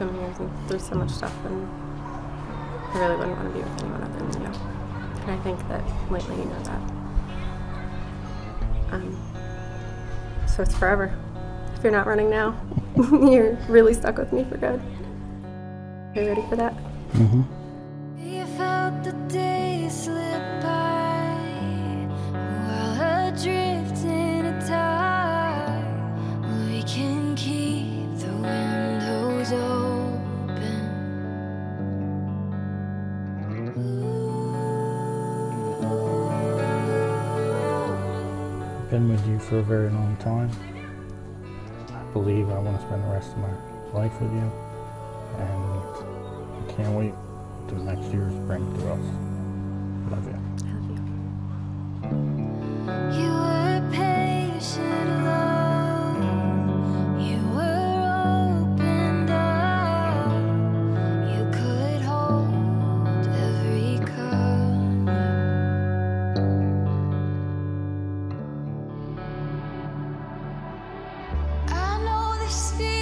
so many years and through so much stuff, and I really wouldn't want to be with anyone other than you. And I think that lately you know that. Um, so it's forever. If you're not running now, you're really stuck with me for good. Are you ready for that? Mm-hmm. Been with you for a very long time. I believe I want to spend the rest of my life with you, and I can't wait till next year's spring to us. Love you. Feeling.